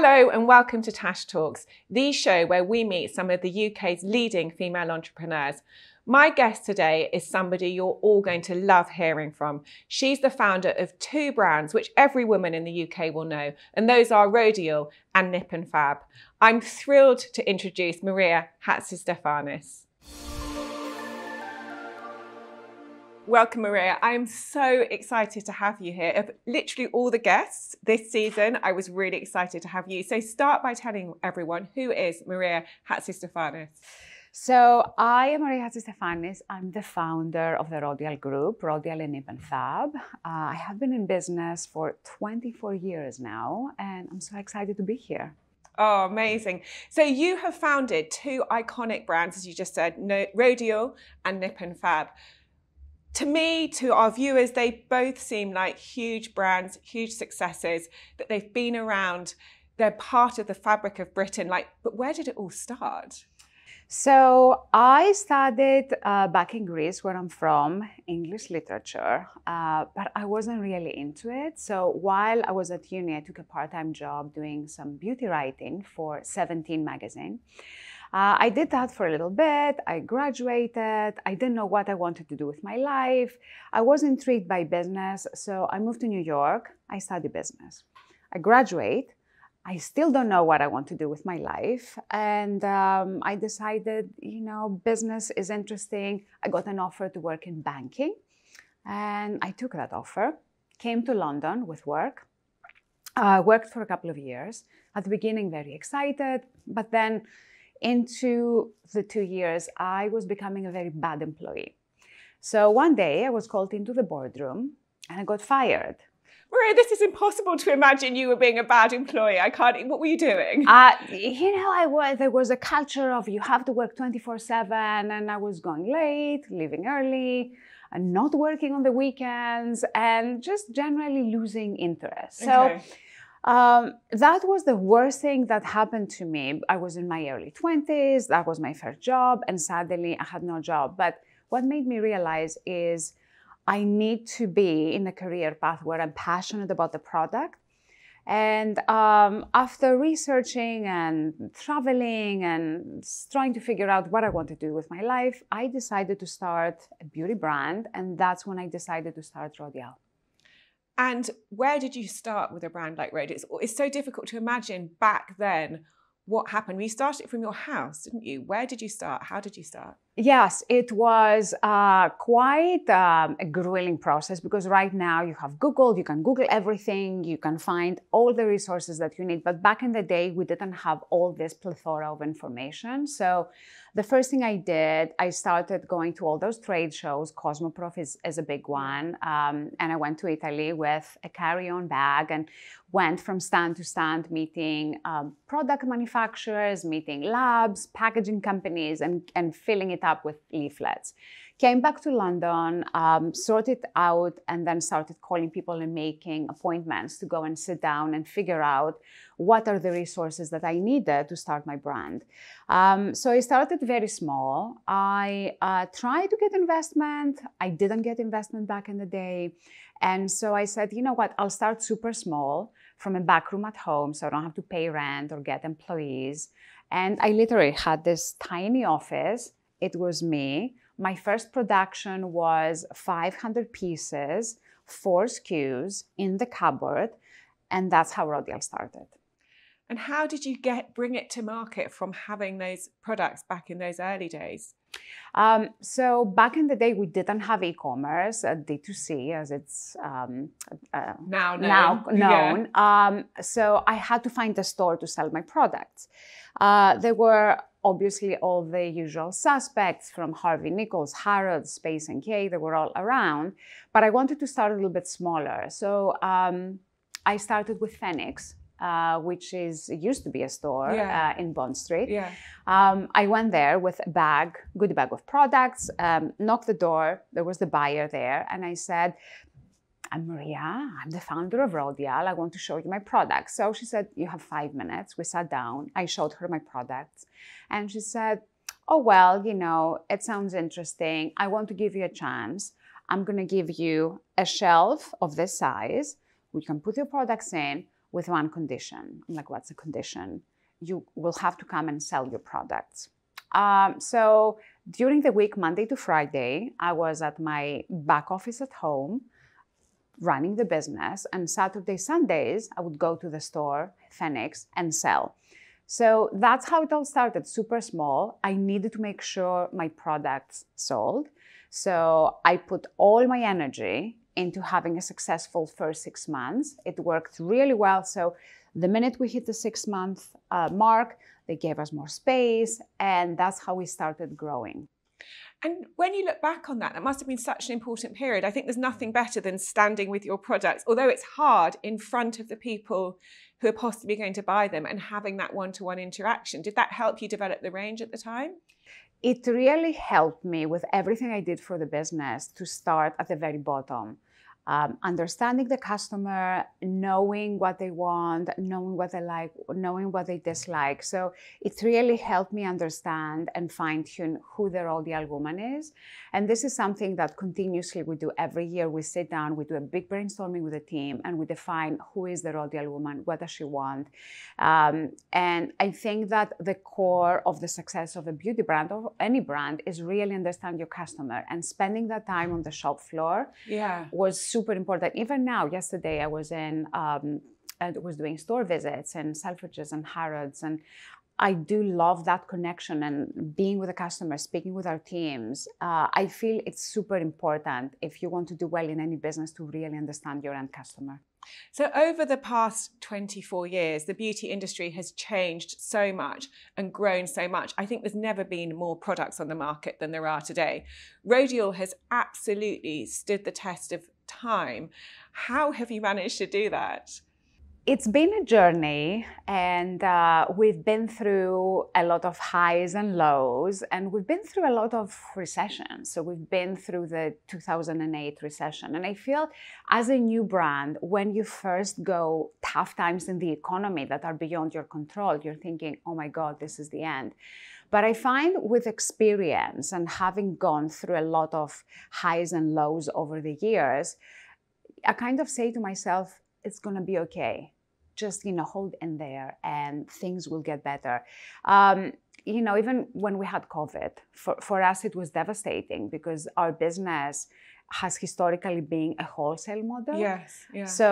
Hello and welcome to Tash Talks, the show where we meet some of the UK's leading female entrepreneurs. My guest today is somebody you're all going to love hearing from. She's the founder of two brands which every woman in the UK will know, and those are Rodial and Nip and Fab. I'm thrilled to introduce Maria Hatzistefanis. Welcome, Maria. I'm so excited to have you here. Of literally all the guests this season, I was really excited to have you. So, start by telling everyone who is Maria Hatzistefanis. So, I am Maria Hatzistefanis. I'm the founder of the Rodial Group, Rodial and Nip and Fab. Uh, I have been in business for 24 years now, and I'm so excited to be here. Oh, amazing. So you have founded two iconic brands, as you just said, Rodial and Nip and Fab to me, to our viewers, they both seem like huge brands, huge successes, that they've been around, they're part of the fabric of Britain. Like, but where did it all start? So I studied uh, back in Greece, where I'm from, English literature, uh, but I wasn't really into it. So while I was at uni, I took a part-time job doing some beauty writing for 17 magazine. Uh, I did that for a little bit. I graduated. I didn't know what I wanted to do with my life. I was intrigued by business, so I moved to New York. I studied business. I graduate. I still don't know what I want to do with my life. And um, I decided, you know, business is interesting. I got an offer to work in banking. And I took that offer, came to London with work. Uh, worked for a couple of years. At the beginning, very excited, but then into the two years, I was becoming a very bad employee. So one day I was called into the boardroom and I got fired. Maria, this is impossible to imagine you were being a bad employee. I can't. What were you doing? Uh, you know, I was. There was a culture of you have to work twenty four seven, and I was going late, leaving early, and not working on the weekends, and just generally losing interest. So. Okay um, that was the worst thing that happened to me. I was in my early 20s, that was my first job, and suddenly I had no job. But what made me realize is I need to be in a career path where I'm passionate about the product. And um, after researching and traveling and trying to figure out what I want to do with my life, I decided to start a beauty brand. And that's when I decided to start Rodial. And where did you start with a brand like Road? It's, it's so difficult to imagine back then what happened. You started from your house, didn't you? Where did you start? How did you start? Yes, it was uh, quite um, a grueling process because right now you have Google, you can Google everything, you can find all the resources that you need. But back in the day, we didn't have all this plethora of information. So the first thing I did, I started going to all those trade shows. Cosmoprof is, is a big one. Um, and I went to Italy with a carry on bag and went from stand to stand meeting um, product manufacturers, meeting labs, packaging companies, and, and filling it up with leaflets. Came back to London, um, sorted out, and then started calling people and making appointments to go and sit down and figure out what are the resources that I needed to start my brand. Um, so I started very small. I uh, tried to get investment. I didn't get investment back in the day. And so I said, you know what, I'll start super small from a back room at home so I don't have to pay rent or get employees. And I literally had this tiny office. It was me my first production was 500 pieces, four SKUs in the cupboard, and that's how Rodial started. And how did you get bring it to market from having those products back in those early days? Um, so back in the day, we didn't have e-commerce, uh, D2C, as it's um, uh, now known. Now known. Yeah. Um, so I had to find a store to sell my products. Uh, there were obviously all the usual suspects from Harvey Nichols, Harrods, Space and NK, they were all around. But I wanted to start a little bit smaller. So um, I started with Phoenix, uh, which is used to be a store yeah. uh, in Bond Street. Yeah. Um, I went there with a bag, good bag of products, um, knocked the door. There was the buyer there, and I said, I'm Maria. I'm the founder of Rodial. I want to show you my products. So she said, You have five minutes. We sat down. I showed her my products. And she said, Oh, well, you know, it sounds interesting. I want to give you a chance. I'm going to give you a shelf of this size. We can put your products in. with one condition. I'm like, what's the condition? You will have to come and sell your products. Um, so during the week, Monday to Friday, I was at my back office at home running the business. And Saturday, Sundays, I would go to the store, Phoenix, and sell. So that's how it all started, super small. I needed to make sure my products sold. So I put all my energy into having a successful first six months. It worked really well. So the minute we hit the six month uh, mark, they gave us more space, and that's how we started growing. And when you look back on that, that must have been such an important period. I think there's nothing better than standing with your products, although it's hard in front of the people who are possibly going to buy them and having that one to one interaction. Did that help you develop the range at the time? It really helped me with everything I did for the business to start at the very bottom um, understanding the customer, knowing what they want, knowing what they like, knowing what they dislike. So it really helped me understand and fine tune who the ideal woman is. And this is something that continuously we do every year. We sit down, we do a big brainstorming with the team, and we define who is the ideal woman, what does she want. Um, and I think that the core of the success of a beauty brand or any brand is really understand your customer and spending that time on the shop floor yeah. was super important. Even now, yesterday I was in, um, was doing store visits and Selfridges and Harrods, and I do love that connection and being with the customer, speaking with our teams. Uh, I feel it's super important if you want to do well in any business to really understand your end customer. So, over the past 24 years, the beauty industry has changed so much and grown so much. I think there's never been more products on the market than there are today. Rodial has absolutely stood the test of time. How have you managed to do that? It's been a journey, and uh, we've been through a lot of highs and lows, and we've been through a lot of recessions. So, we've been through the 2008 recession. And I feel as a new brand, when you first go tough times in the economy that are beyond your control, you're thinking, oh my God, this is the end. But I find with experience and having gone through a lot of highs and lows over the years, I kind of say to myself, it's going to be okay. Just, you know, hold in there and things will get better. Um, you know, even when we had COVID, for, for us, it was devastating because our business has historically been a wholesale model. Yes. Yeah. So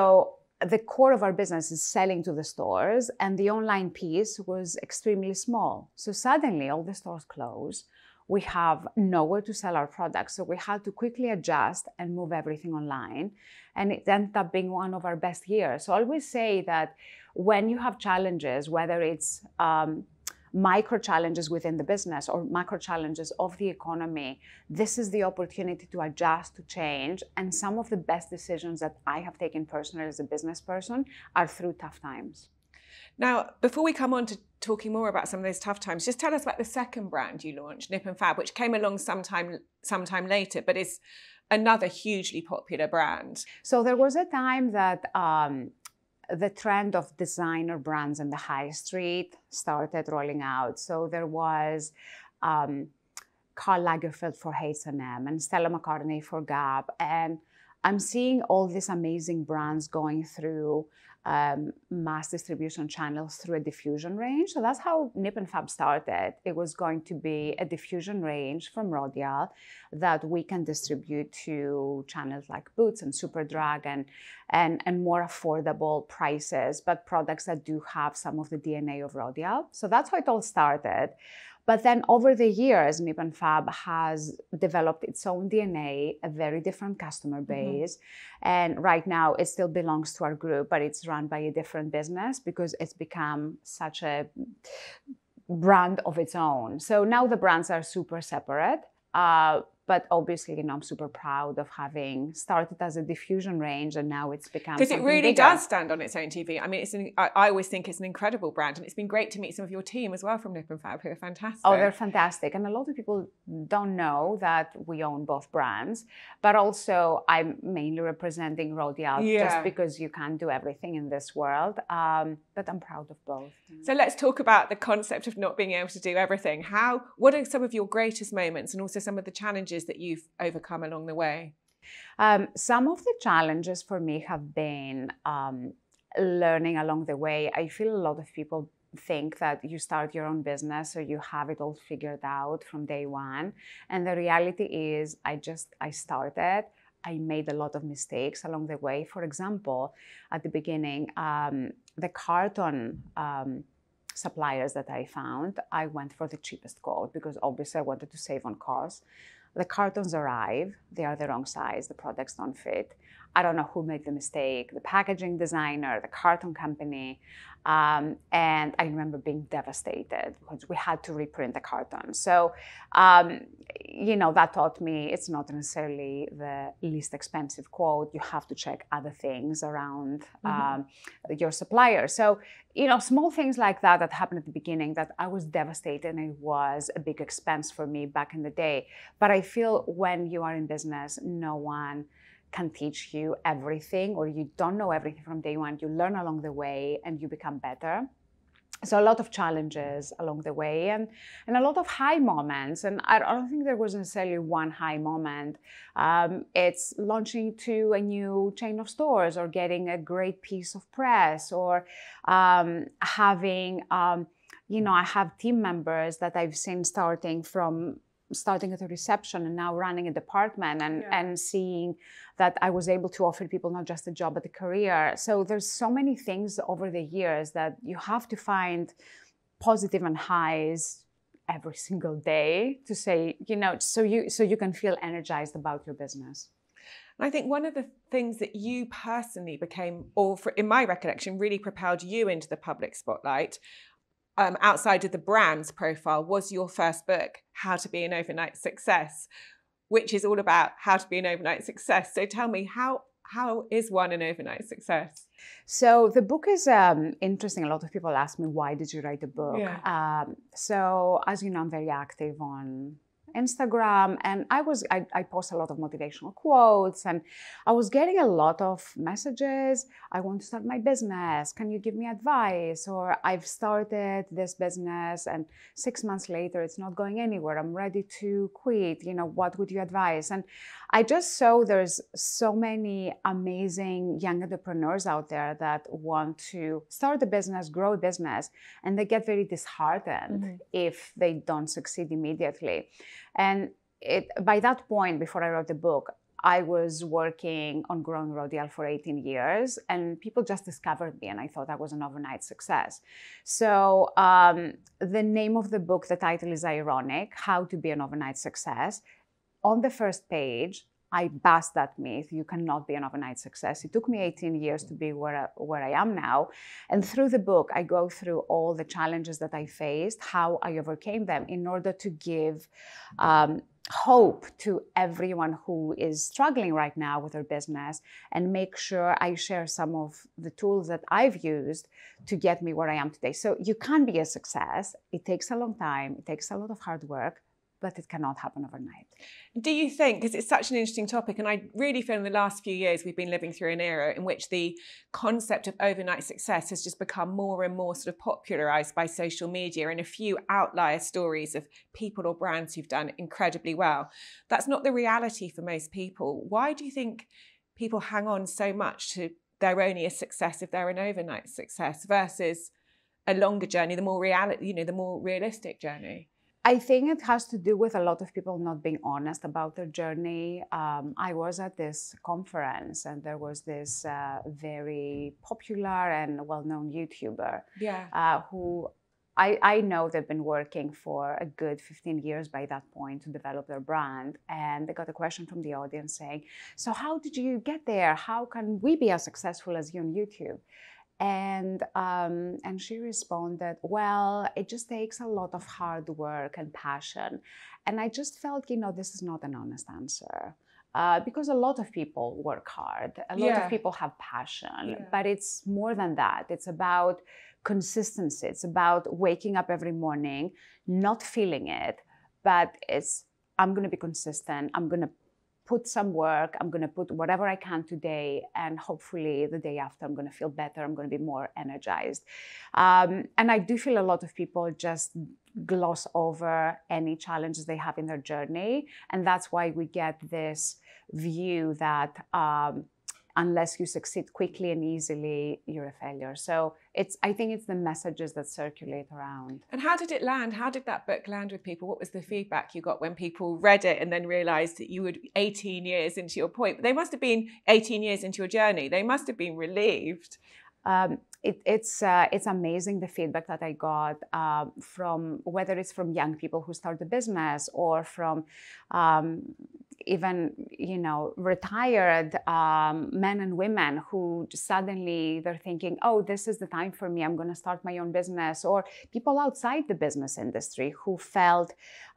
the core of our business is selling to the stores, and the online piece was extremely small. So suddenly, all the stores close. We have nowhere to sell our products. So we had to quickly adjust and move everything online. And it ended up being one of our best years. So I always say that when you have challenges, whether it's um, micro challenges within the business or macro challenges of the economy, this is the opportunity to adjust, to change. And some of the best decisions that I have taken personally as a business person are through tough times. Now, before we come on to talking more about some of those tough times, just tell us about the second brand you launched, Nip and Fab, which came along sometime sometime later, but is another hugely popular brand. So there was a time that um, the trend of designer brands in the high street started rolling out. So there was um, Karl Lagerfeld for H&M and Stella McCartney for Gap. And I'm seeing all these amazing brands going through um, mass distribution channels through a diffusion range. So that's how Nip and Fab started. It was going to be a diffusion range from Rodial that we can distribute to channels like Boots and Superdrug and, and, and more affordable prices, but products that do have some of the DNA of Rodial. So that's how it all started. But then over the years, Nip and Fab has developed its own DNA, a very different customer mm-hmm. base. Mm-hmm. And right now it still belongs to our group, but it's run by a different business because it's become such a brand of its own. So now the brands are super separate. Uh, but obviously, you know, I'm super proud of having started as a diffusion range and now it's become because it really bigger. does stand on its own TV. I mean, it's an, I, I, always think it's an incredible brand, and it's been great to meet some of your team as well from Nip and Fab, who are fantastic. Oh, they're fantastic, and a lot of people don't know that we own both brands. But also, I'm mainly representing Rodial yeah. just because you can't do everything in this world. Um, but I'm proud of both. So let's talk about the concept of not being able to do everything. How? What are some of your greatest moments, and also some of the challenges? Challenges that you've overcome along the way? Um, some of the challenges for me have been um, learning along the way. I feel a lot of people think that you start your own business or you have it all figured out from day one. And the reality is, I just, I started. I made a lot of mistakes along the way. For example, at the beginning, um, the carton um, suppliers that I found, I went for the cheapest quote because obviously I wanted to save on cost. The cartons arrive, they are the wrong size, the products don't fit. I don't know who made the mistake, the packaging designer, the carton company. Um, and I remember being devastated because we had to reprint the carton. So, um, you know, that taught me it's not necessarily the least expensive quote. You have to check other things around mm-hmm. um, your supplier. So, you know, small things like that that happened at the beginning that I was devastated and it was a big expense for me back in the day. But I feel when you are in business, no one can teach you everything or you don't know everything from day one. You learn along the way and you become better. So a lot of challenges along the way and, and a lot of high moments. And I don't think there was necessarily one high moment. Um, it's launching to a new chain of stores or getting a great piece of press or um, having, um, you know, I have team members that I've seen starting from starting at a reception and now running a department and, yeah. and seeing that I was able to offer people not just a job but a career. So there's so many things over the years that you have to find positive and highs every single day to say, you know, so you so you can feel energized about your business. I think one of the things that you personally became, or for, in my recollection, really propelled you into the public spotlight um, outside of the brand's profile was your first book, How to Be an Overnight Success, which is all about how to be an overnight success. So tell me, how how is one an overnight success? So the book is um, interesting. A lot of people ask me, why did you write the book? Yeah. Um, so as you know, I'm very active on Instagram, and I was I, I, post a lot of motivational quotes, and I was getting a lot of messages. I want to start my business. Can you give me advice? Or I've started this business, and six months later, it's not going anywhere. I'm ready to quit. You know, what would you advise? And I just saw there's so many amazing young entrepreneurs out there that want to start a business, grow a business, and they get very disheartened mm-hmm. if they don't succeed immediately. And it, by that point, before I wrote the book, I was working on growing Rodial for 18 years, and people just discovered me, and I thought I was an overnight success. So, um, the name of the book, the title is ironic How to Be an Overnight Success. On the first page, I bust that myth. You cannot be an overnight success. It took me 18 years to be where I, where I am now. And through the book, I go through all the challenges that I faced, how I overcame them in order to give um, hope to everyone who is struggling right now with their business and make sure I share some of the tools that I've used to get me where I am today. So you can be a success. It takes a long time, it takes a lot of hard work, but it cannot happen overnight. Do you think, because it's such an interesting topic, and I really feel in the last few years we've been living through an era in which the concept of overnight success has just become more and more sort of popularized by social media and a few outlier stories of people or brands who've done incredibly well. That's not the reality for most people. Why do you think people hang on so much to they're only a success if they're an overnight success versus a longer journey, the more reality, you know, the more realistic journey? I think it has to do with a lot of people not being honest about their journey. Um, I was at this conference and there was this uh, very popular and well known YouTuber yeah. uh, who I, I, know they've been working for a good 15 years by that point to develop their brand. And they got a question from the audience saying, So, how did you get there? How can we be as successful as you on YouTube? And um, and she responded, "Well, it just takes a lot of hard work and passion." And I just felt, you know, this is not an honest answer. Uh, because a lot of people work hard, a lot yeah. of people have passion, yeah. but it's more than that. It's about consistency. It's about waking up every morning, not feeling it, but it's I'm going to be consistent. I'm going to put some work. I'm going to put whatever I can today, and hopefully the day after, I'm going to feel better. I'm going to be more energized. Um, and I do feel a lot of people just gloss over any challenges they have in their journey, and that's why we get this view that. Um, unless you succeed quickly and easily, you're a failure. So it's I think it's the messages that circulate around. And how did it land? How did that book land with people? What was the feedback you got when people read it and then realized that you were 18 years into your point? They must have been 18 years into your journey. They must have been relieved. Um, it, it's uh, it's amazing the feedback that I got uh, from whether it's from young people who start the business or from um, even you know retired um, men and women who suddenly they're thinking oh this is the time for me. I'm going to start my own business. Or people outside the business industry who felt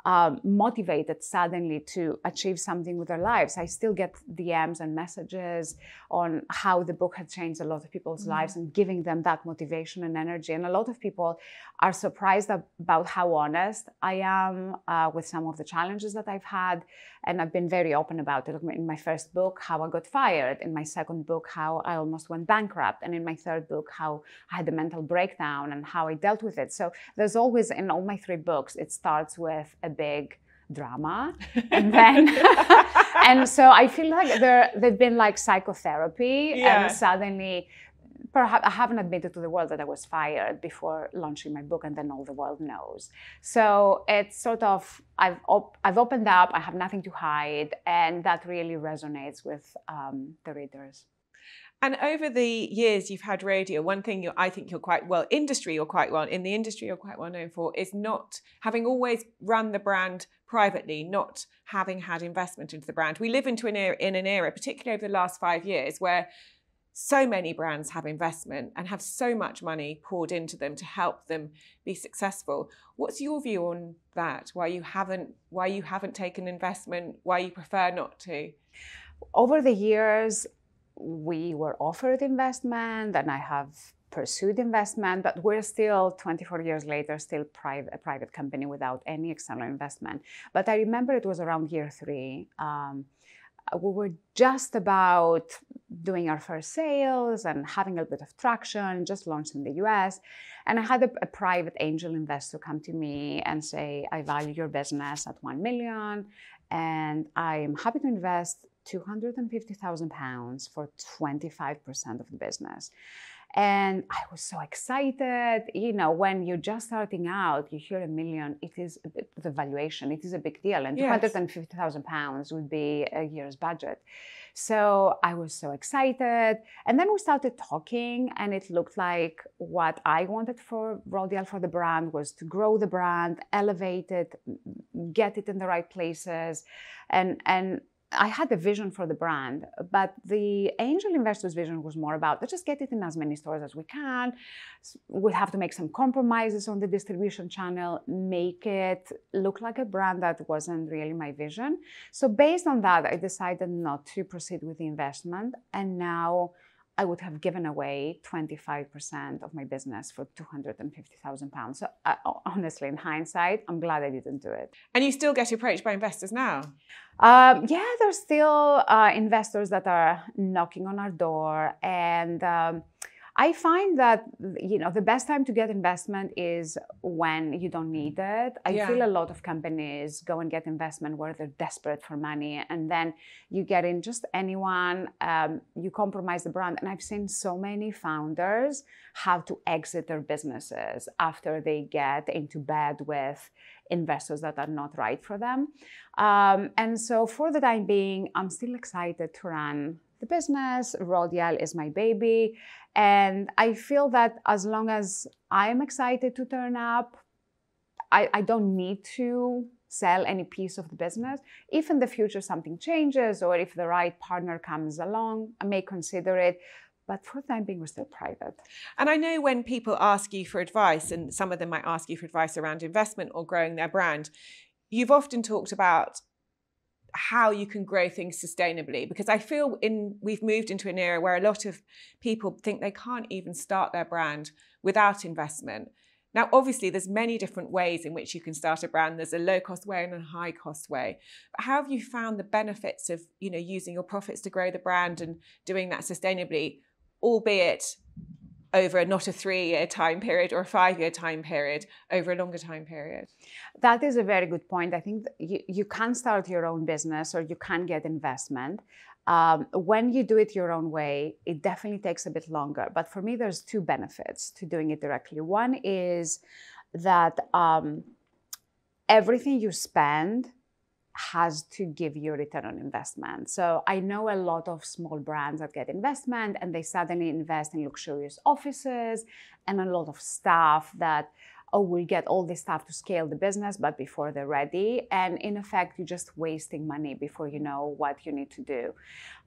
um, motivated suddenly to achieve something with their lives i still get dms and messages on how the book had changed a lot of people's mm-hmm. lives and giving them that motivation and energy and a lot of people are surprised about how honest i am uh, with some of the challenges that i've had and I've been very open about it. In my first book, how I got fired. In my second book, how I almost went bankrupt. And in my third book, how I had a mental breakdown and how I dealt with it. So there's always, in all my three books, it starts with a big drama and then and so i feel like there they've been like psychotherapy yeah. and suddenly perhaps I haven't admitted to the world that I was fired before launching my book, and then all the world knows. So it's sort of I've op- I've opened up. I have nothing to hide, and that really resonates with um, the readers. And over the years you've had Rodial, one thing you, I think you're quite well, industry you're quite well, in the industry you're quite well known for, is not having always run the brand privately, not having had investment into the brand. We live into an era, in an era, particularly over the last five years, where so many brands have investment and have so much money poured into them to help them be successful. What's your view on that? Why you haven't why you haven't taken investment? Why you prefer not to? Over the years we were offered investment and i have pursued investment but we're still 24 years later still private, a private company without any external investment but i remember it was around year three um, we were just about doing our first sales and having a bit of traction, just launched in the US. And I had a, a, private angel investor come to me and say, I value your business at 1 million and I am happy to invest 250,000 pounds for 25% of the business. And I was so excited. You know, when you're just starting out, you hear a million, it is the valuation, it is a big deal. And yes. 250,000 pounds would be a year's budget. So I was so excited. And then we started talking, and it looked like what I wanted for Rodial for the brand was to grow the brand, elevate it, get it in the right places. And, and I had a vision for the brand, but the angel investors' vision was more about let's just get it in as many stores as we can. We have to make some compromises on the distribution channel, make it look like a brand that wasn't really my vision. So, based on that, I decided not to proceed with the investment. And now I would have given away 25% of my business for 250,000 pounds. So, uh, honestly, in hindsight, I'm glad I didn't do it. And you still get approached by investors now? Um, yeah, there's still uh, investors that are knocking on our door. And um, I find that you know the best time to get investment is when you don't need it. I yeah. feel a lot of companies go and get investment where they're desperate for money, and then you get in just anyone. Um, you compromise the brand, and I've seen so many founders have to exit their businesses after they get into bed with investors that are not right for them. Um, and so, for the time being, I'm still excited to run the business. Rodial is my baby. And I feel that as long as I'm excited to turn up, I, I don't need to sell any piece of the business. If in the future something changes or if the right partner comes along, I may consider it. But for the time being, we're still private. And I know when people ask you for advice, and some of them might ask you for advice around investment or growing their brand, you've often talked about how you can grow things sustainably because i feel in we've moved into an era where a lot of people think they can't even start their brand without investment. Now obviously there's many different ways in which you can start a brand. There's a low cost way and a high cost way. But how have you found the benefits of you know using your profits to grow the brand and doing that sustainably albeit over not a three year time period or a five year time period, over a longer time period? That is a very good point. I think you, you can start your own business or you can get investment. Um, when you do it your own way, it definitely takes a bit longer. But for me, there's two benefits to doing it directly. One is that um, everything you spend has to give you a return on investment. So I know a lot of small brands that get investment and they suddenly invest in luxurious offices and a lot of staff that oh we'll get all this stuff to scale the business but before they're ready and in effect you're just wasting money before you know what you need to do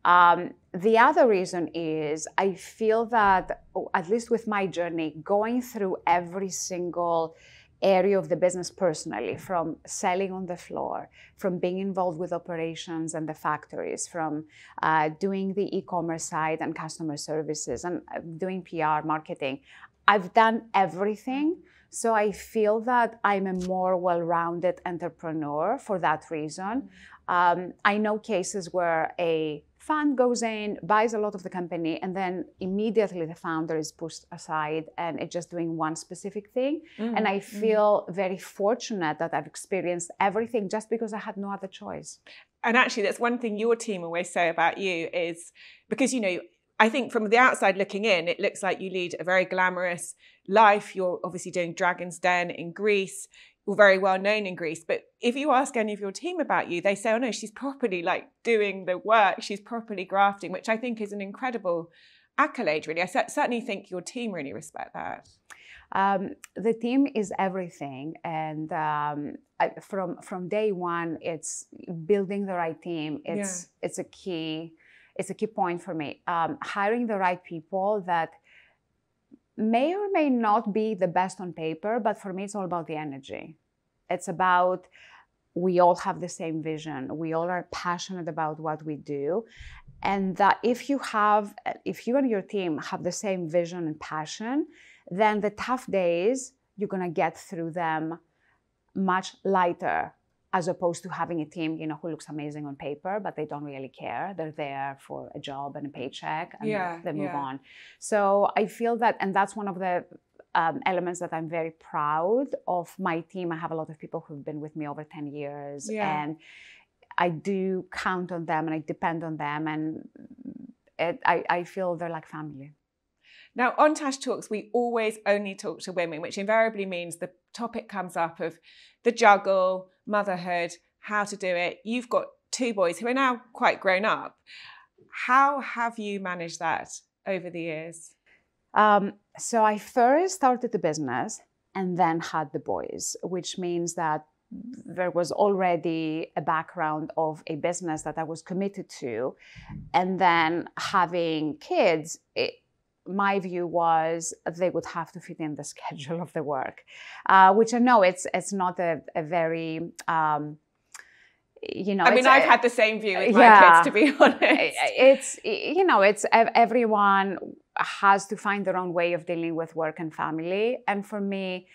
um, the other reason is i feel that oh, at least with my journey going through every single area of the business personally, from selling on the floor, from being involved with operations and the factories, from uh, doing the e commerce side and customer services, and uh, doing PR, marketing. I've done everything. So I feel that I'm a more well rounded entrepreneur for that reason. Um, I know cases where a fund goes in, buys a lot of the company, and then immediately the founder is pushed aside and it's just doing one specific thing. Mm-hmm. And I mm-hmm. feel mm-hmm. very fortunate that I've experienced everything just because I had no other choice. And actually, that's one thing your team always say about you is because, you know, I think from the outside looking in, it looks like you lead a very glamorous life. You're obviously doing Dragon's Den in Greece very well known in Greece. But if you ask any of your team about you, they say, oh no, she's properly like doing the work, she's properly grafting, which I think is an incredible accolade, really. I certainly think your team really respect that. Um, the team is everything, and um, from from day one, it's building the right team. It's yeah. it's a key it's a key point for me. Um, hiring the right people that may or may not be the best on paper, but for me, it's all about the energy. It's about we all have the same vision. We all are passionate about what we do. And that if you have, if you and your team have the same vision and passion, then the tough days, you're going to get through them much lighter as opposed to having a team, you know, who looks amazing on paper, but they don't really care. They're there for a job and a paycheck, and yeah, they move yeah. on. So I feel that, and that's one of the um, elements that I'm very proud of my team. I have a lot of people who've been with me over 10 years, yeah. and I do count on them and I depend on them, and it, I, I feel they're like family. Now, on Tash Talks, we always only talk to women, which invariably means the topic comes up of the juggle, motherhood, how to do it. You've got two boys who are now quite grown up. How have you managed that over the years? Um, so I first started the business and then had the boys, which means that there was already a background of a business that I was committed to. And then having kids, it, my view was they would have to fit in the schedule of the work, uh, which I know it's it's not a, a very um, you know. I mean, I've a, had the same view with my kids, to be honest. It's you know, it's everyone has to find their own way of dealing with work and family, and for me.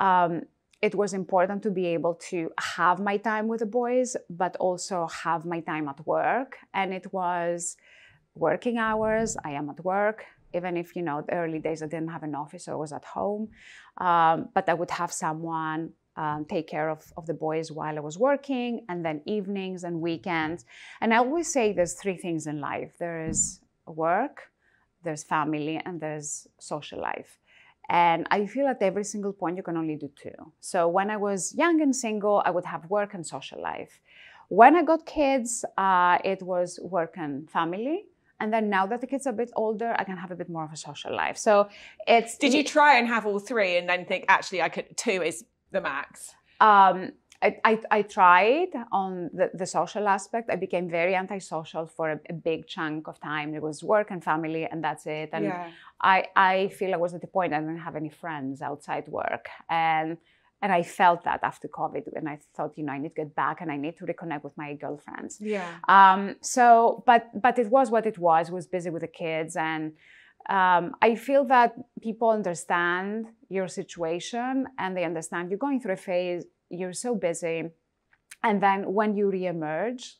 Um, it was important to be able to have my time with the boys, but also have my time at work. And it was working hours. I am at work even if you know the early days I didn't have an office I was at home, um, but I would have someone um, take care of, of the boys while I was working, and then evenings and weekends. And I always say there's three things in life: there is work, there's family, and there's social life. And I feel at every single point you can only do two. So when I was young and single, I would have work and social life. When I got kids, uh, it was work and family. And then now that the kids are a bit older, I can have a bit more of a social life. So it's. Did you try and have all three and then think, actually, I could, two is the max? Um, I, I, I, tried on the, the, social aspect. I became very antisocial for a, a, big chunk of time. It was work and family, and that's it. And yeah. I, I feel I was at the point I didn't have any friends outside work. And and I felt that after COVID, and I thought, you know, I need to get back and I need to reconnect with my girlfriends. Yeah. Um, so, but but it was what it was. I was busy with the kids, and um, I feel that people understand your situation and they understand you're going through a phase. You're so busy, and then when you reemerge,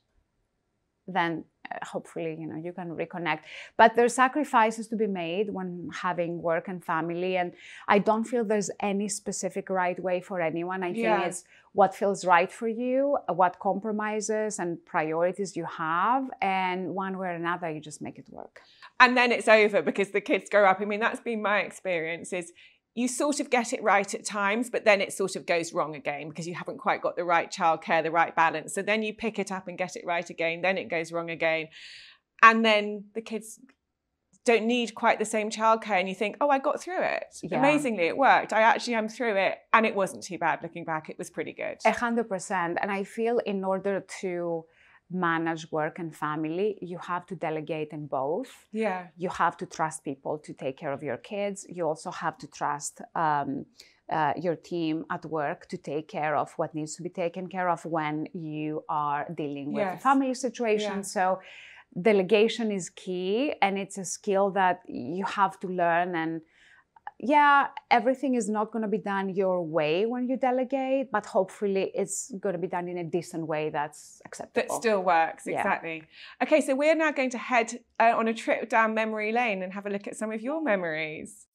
then Uh, hopefully you know you can reconnect but there's sacrifices to be made when having work and family and i don't feel there's any specific right way for anyone i think Yeah. it's what feels right for you what compromises and priorities you have and one way or another you just make it work and then it's over because the kids grow up. I mean, that's been my experience is you sort of get it right at times, but then it sort of goes wrong again because you haven't quite got the right childcare, the right balance. So then you pick it up and get it right again, then it goes wrong again. And then the kids don't need quite the same childcare and you think, oh, I got through it. Yeah. Amazingly, it worked. I actually am through it. And it wasn't too bad looking back. It was pretty good. A hundred percent. And I feel in order to manage work and family, you have to delegate in both. Yeah. You have to trust people to take care of your kids. You also have to trust um, uh, your team at work to take care of what needs to be taken care of when you are dealing with a family situation. Yeah. So, delegation is key, and it's a skill that you have to learn and yeah, everything is not going to be done your way when you delegate, but hopefully it's going to be done in a decent way that's acceptable. that still works Yeah. exactly okay so we're now going to head uh, on a trip down memory lane and have a look at some of your memories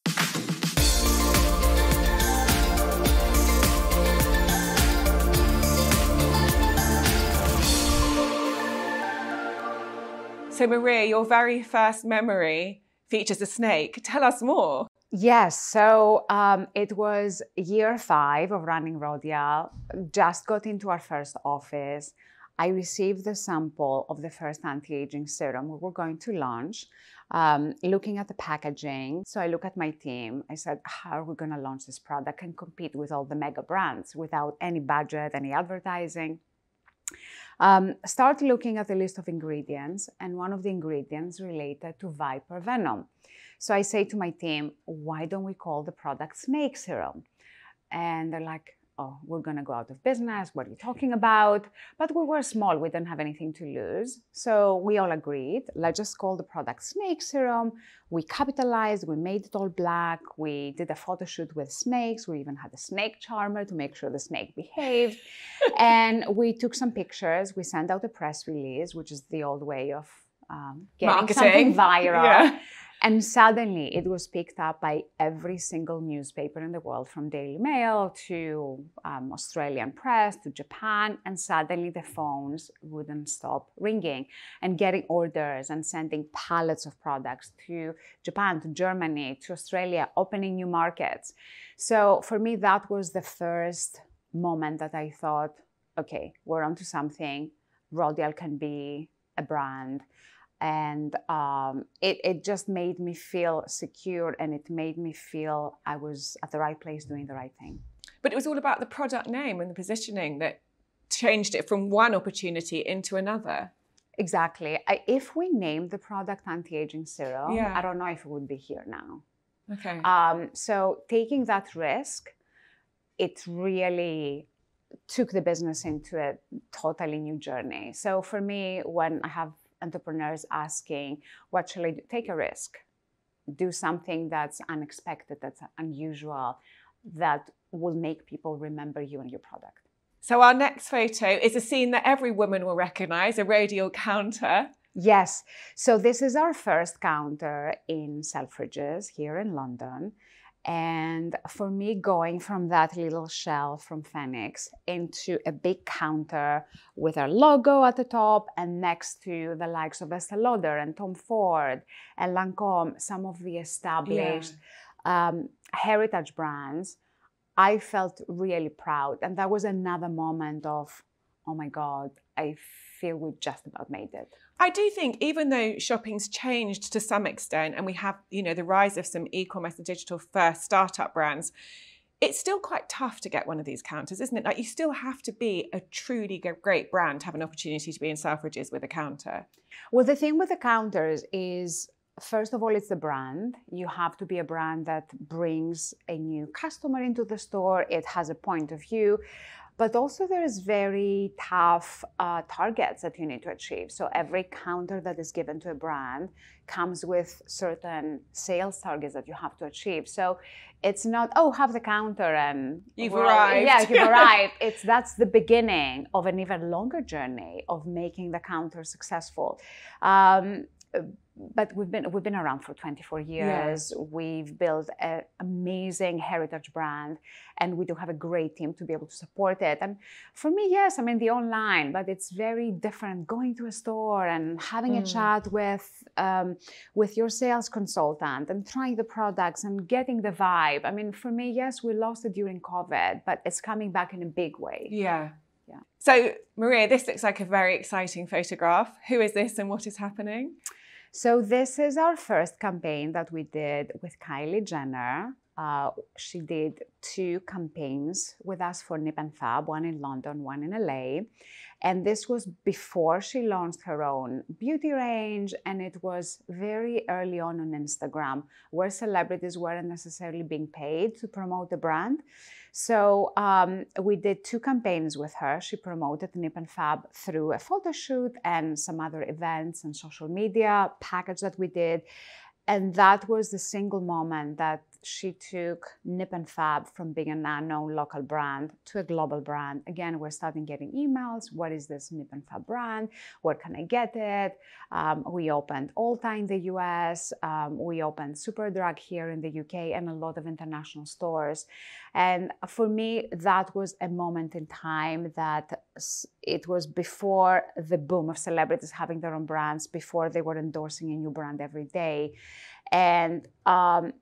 so maria your very first memory features a snake tell us more Yes, so um, it was year five of running Rodial. Just got into our first office. I received the sample of the first anti-aging serum we were going to launch. Um, looking at the packaging, so I look at my team. I said, "How are we going to launch this product and compete with all the mega brands without any budget, any advertising?" Um, start looking at the list of ingredients, and one of the ingredients related to viper venom. So I say to my team, why don't we call the product snake serum? And they're like, oh, we're going to go out of business. What are you talking about? But we were small. We didn't have anything to lose. So we all agreed, let's just call the product snake serum. We capitalized, we made it all black. We did a photo shoot with snakes. We even had a snake charmer to make sure the snake behaved. and we took some pictures. We sent out a press release, which is the old way of um, getting Marketing. something viral. Yeah. And suddenly it was picked up by every single newspaper in the world, from Daily Mail to um, Australian press to Japan. And suddenly the phones wouldn't stop ringing and getting orders and sending pallets of products to Japan, to Germany, to Australia, opening new markets. So for me, that was the first moment that I thought, okay, we're onto something. Rodial can be a brand and um, it, it just made me feel secure and it made me feel i was at the right place doing the right thing. But it was all about the product name and the positioning that changed it from one opportunity into another. Exactly. I, if we named the product anti-aging serum Yeah. i don't know if it would be here now. Okay. Um, so taking that risk it really took the business into a totally new journey. So for me when i have entrepreneurs asking what shall i do take a risk do something that's unexpected that's unusual that will make people remember you and your product so our next photo is a scene that every woman will recognize a Rodial counter Yes. So this is our first counter in Selfridges here in London. And for me, going from that little shelf from Phoenix into a big counter with our logo at the top and next to the likes of Estee Lauder and Tom Ford and Lancome, some of the established um, heritage brands, I felt really proud. And that was another moment of, oh my God, I feel we just about made it. I do think even though shopping's changed to some extent and we have, you know, the rise of some e-commerce and digital first startup brands, it's still quite tough to get one of these counters, isn't it? Like you still have to be a truly great brand to have an opportunity to be in Selfridges with a counter. Well, the thing with the counters is, first of all, it's the brand. You have to be a brand that brings a new customer into the store. It has a point of view. But also there's very tough uh, targets that you need to achieve. So every counter that is given to a brand comes with certain sales targets that you have to achieve. So it's not oh have the counter and you've arrived. Yeah, you've arrived. It's that's the beginning of an even longer journey of making the counter successful. Um, but we've been we've been around for 24 years. Yeah. We've built an amazing heritage brand, and we do have a great team to be able to support it. And for me, yes, I mean the online, but it's very different going to a store and having mm. a chat with um, with your sales consultant and trying the products and getting the vibe. I mean, for me, yes, we lost it during COVID, but it's coming back in a big way. Yeah. Yeah. So, Maria, this looks like a very exciting photograph. Who is this and what is happening? So this is our first campaign that we did with Kylie Jenner. Uh, she did two campaigns with us for Nip and Fab, one in London, one in LA. And this was before she launched her own beauty range. And it was very early on on Instagram, where celebrities weren't necessarily being paid to promote the brand. So um, we did two campaigns with her. She promoted Nip and Fab through a photo shoot and some other events and social media package that we did. And that was the single moment that she took Nip and Fab from being an unknown local brand to a global brand. Again, we're starting getting emails. What is this Nip and Fab brand? Where can I get it? Um, we opened Ulta in the US. Um, we opened Superdrug here in the UK and a lot of international stores. And for me, that was a moment in time that it was before the boom of celebrities having their own brands, before they were endorsing a new brand every day. And um,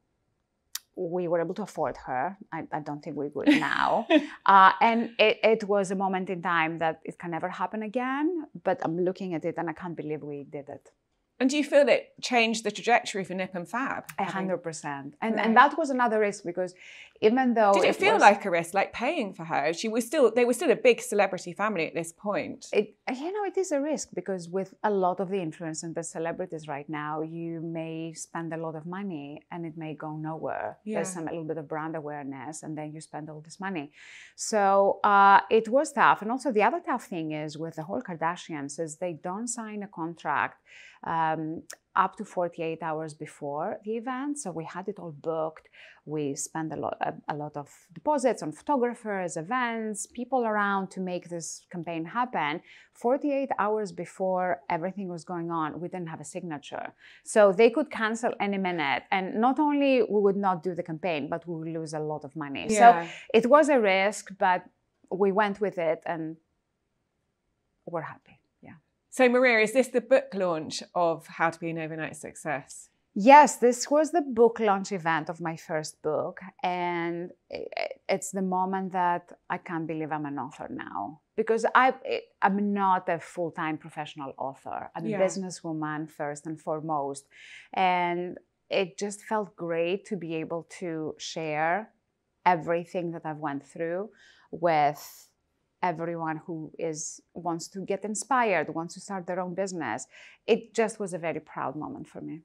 we were able to afford her. I, I don't think we would now. uh, and it, it, was a moment in time that it can never happen again. But I'm looking at it and I can't believe we did it. And do you feel it changed the trajectory for Nip and Fab? A hundred percent. And and that was another risk because even though did it, it feel was, like a risk, like paying for her? She was still they were still a big celebrity family at this point. It, you know, it is a risk because with a lot of the influence and the celebrities right now, you may spend a lot of money and it may go nowhere. Yeah. There's some a little bit of brand awareness, and then you spend all this money. So uh, it was tough. And also the other tough thing is with the whole Kardashians is they don't sign a contract um, up to 48 hours before the event. So we had it all booked. We spent a lot, a, a, lot of deposits on photographers, events, people around to make this campaign happen. 48 hours before everything was going on, we didn't have a signature. So they could cancel any minute. And not only we would not do the campaign, but we would lose a lot of money. Yeah. So it was a risk, but we went with it and we're happy. So, Maria, is this the book launch of How to Be an Overnight Success? Yes, this was the book launch event of my first book. And it's the moment that I can't believe I'm an author now because I, I'm not a full time professional author. I'm yeah. a businesswoman first and foremost. And it just felt great to be able to share everything that I've went through with everyone who is wants to get inspired, wants to start their own business. It just was a very proud moment for me.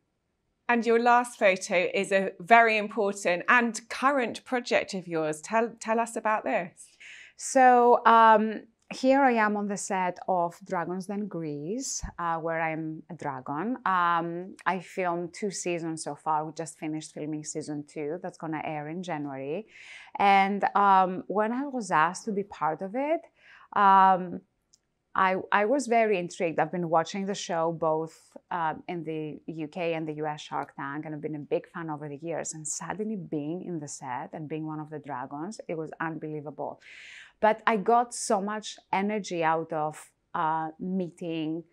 And your last photo is a very important and current project of yours. Tell tell us about this. So um, here I am on the set of Dragons Den Greece, uh, where I'm a dragon. Um, I filmed two seasons so far. We just finished filming season two. That's going to air in January. And um, when I was asked to be part of it, um, I, I, was very intrigued. I've been watching the show both um, in the UK and the US Shark Tank, and I've been a big fan over the years. And suddenly being in the set and being one of the dragons, it was unbelievable. But I got so much energy out of uh, meeting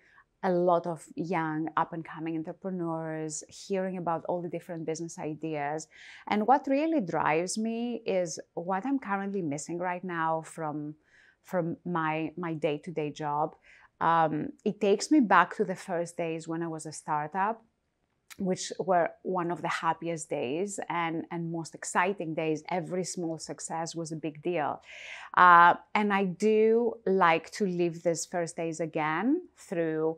a lot of young up and coming entrepreneurs, hearing about all the different business ideas. And what really drives me is what I'm currently missing right now from, from my, my day-to-day job. Um, it takes me back to the first days when I was a startup which were one of the happiest days and, and most exciting days. Every small success was a big deal. Uh, and I do like to live these first days again through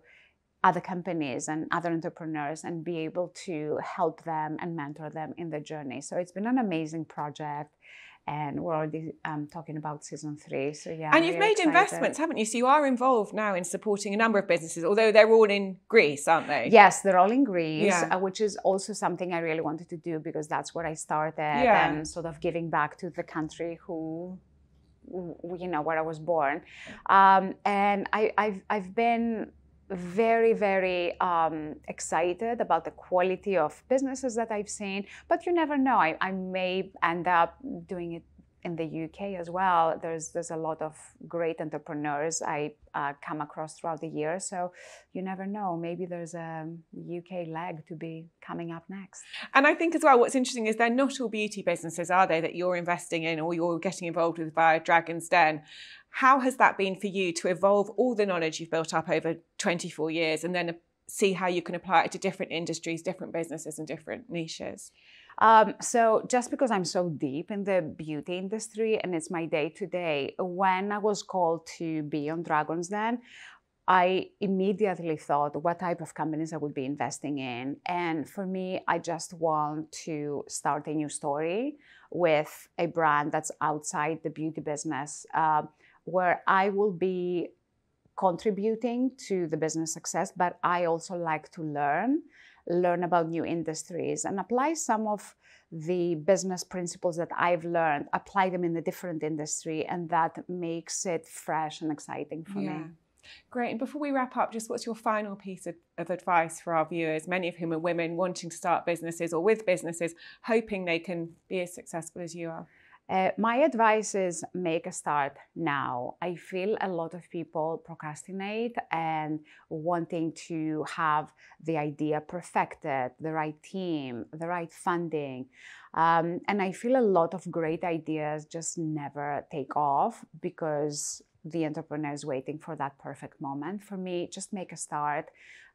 other companies and other entrepreneurs and be able to help them and mentor them in the journey. So it's been an amazing project. And we're already um, talking about season three. So yeah, and you've made excited. investments, haven't you? So you are involved now in supporting a number of businesses, although they're all in Greece, aren't they? Yes, they're all in Greece, yeah. uh, which is also something I really wanted to do because that's where I started yeah. and sort of giving back to the country who you know where I was born, um, and I, have I've been very very um, excited about the quality of businesses that I've seen, but you never know. I, I may end up doing it in the UK as well. There's there's a lot of great entrepreneurs I uh, come across throughout the year. So you never know. Maybe there's a UK leg to be coming up next. And I think as well, what's interesting is they're not all beauty businesses, are they? That you're investing in or you're getting involved with via Dragon's Den. How has that been for you to evolve all the knowledge you've built up over 24 years and then see how you can apply it to different industries, different businesses, and different niches? Um, so just because I'm so deep in the beauty industry and it's my day to day, when I was called to be on Dragons Den, I immediately thought what type of companies I would be investing in. And for me, I just want to start a new story with a brand that's outside the beauty business, uh, where I will be contributing to the business success, but I also like to learn learn about new industries and apply some of the business principles that I've learned, apply them in a different industry, and that makes it fresh and exciting for yeah. me. Great. And before we wrap up, just what's your final piece of, of, advice for our viewers, many of whom are women wanting to start businesses or with businesses, hoping they can be as successful as you are? Uh, my advice is make a start now. I feel a lot of people procrastinate and wanting to have the idea perfected, the right team, the right funding. Um, and I feel a lot of great ideas just never take off because the entrepreneur is waiting for that perfect moment. For me, just make a start,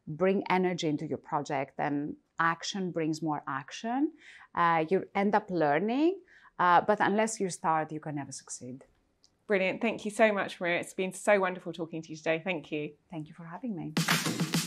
bring energy into your project, and action brings more action. Uh, you end up learning uh, but unless you start, you can never succeed. Brilliant. Thank you so much, Maria. It's been so wonderful talking to you today. Thank you. Thank you for having me.